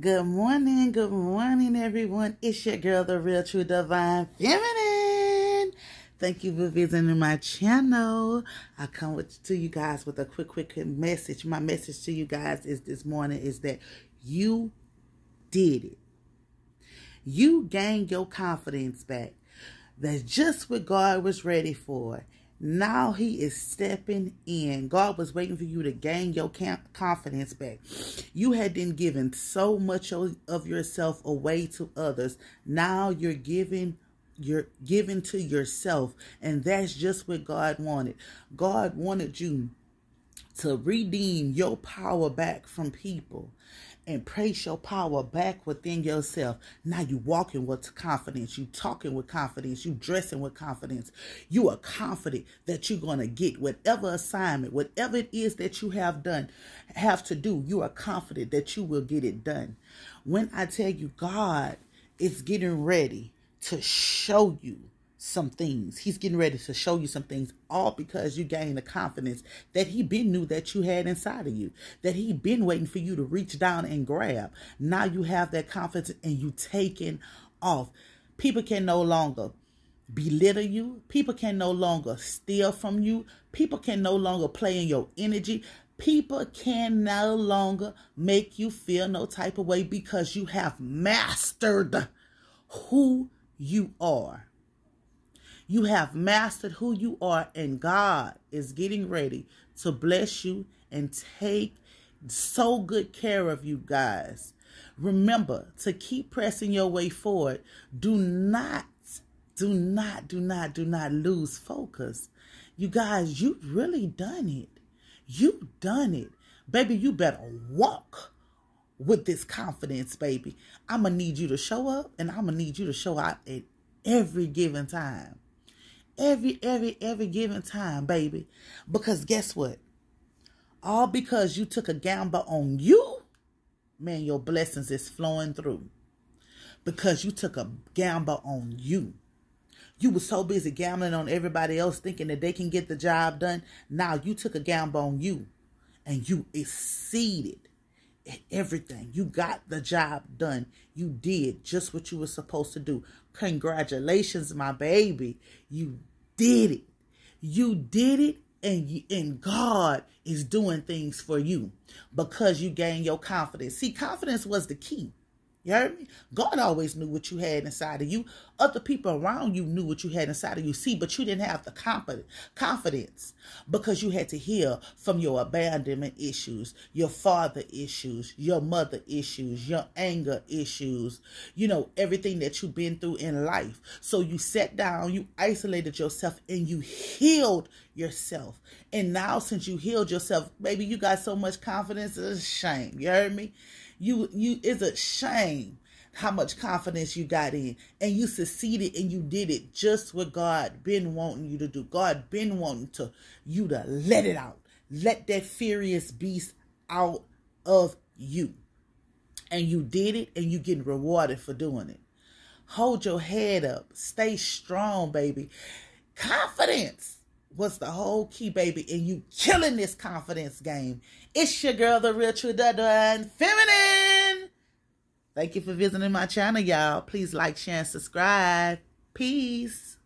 Good morning, good morning, everyone. It's your girl, the real true divine feminine. Thank you for visiting my channel. I come with, to you guys with a quick, quick message. My message to you guys is this morning is that you did it. You gained your confidence back. That's just what God was ready for. Now he is stepping in. God was waiting for you to gain your confidence back. You had been given so much of yourself away to others. Now you're giving you're giving to yourself and that's just what God wanted. God wanted you to redeem your power back from people and place your power back within yourself. Now you walking with confidence. You talking with confidence. You dressing with confidence. You are confident that you're going to get whatever assignment, whatever it is that you have done, have to do. You are confident that you will get it done. When I tell you God is getting ready to show you some things. He's getting ready to show you some things, all because you gain the confidence that he been knew that you had inside of you, that he been waiting for you to reach down and grab. Now you have that confidence and you taking off. People can no longer belittle you. People can no longer steal from you. People can no longer play in your energy. People can no longer make you feel no type of way because you have mastered who you are. You have mastered who you are, and God is getting ready to bless you and take so good care of you guys. Remember to keep pressing your way forward. Do not, do not, do not, do not lose focus. You guys, you've really done it. You've done it. Baby, you better walk with this confidence, baby. I'm going to need you to show up and I'm going to need you to show out at every given time every, every, every given time, baby. Because guess what? All because you took a gamble on you, man, your blessings is flowing through. Because you took a gamble on you. You were so busy gambling on everybody else thinking that they can get the job done. Now you took a gamble on you and you exceeded everything. You got the job done. You did just what you were supposed to do. Congratulations, my baby. You did it. You did it and you, and God is doing things for you because you gain your confidence. See, confidence was the key. You heard me? God always knew what you had inside of you. Other people around you knew what you had inside of you. See, but you didn't have the confidence because you had to heal from your abandonment issues, your father issues, your mother issues, your anger issues, you know, everything that you've been through in life. So you sat down, you isolated yourself, and you healed yourself. And now, since you healed yourself, maybe you got so much confidence, it's a shame. You heard me? You you it's a shame how much confidence you got in and you succeeded and you did it just what God been wanting you to do. God been wanting to you to let it out. Let that furious beast out of you. And you did it and you getting rewarded for doing it. Hold your head up. Stay strong, baby. Confidence was the whole key, baby, and you killing this confidence game. It's your girl, the real true and feminine. Thank you for visiting my channel, y'all. Please like, share, and subscribe. Peace.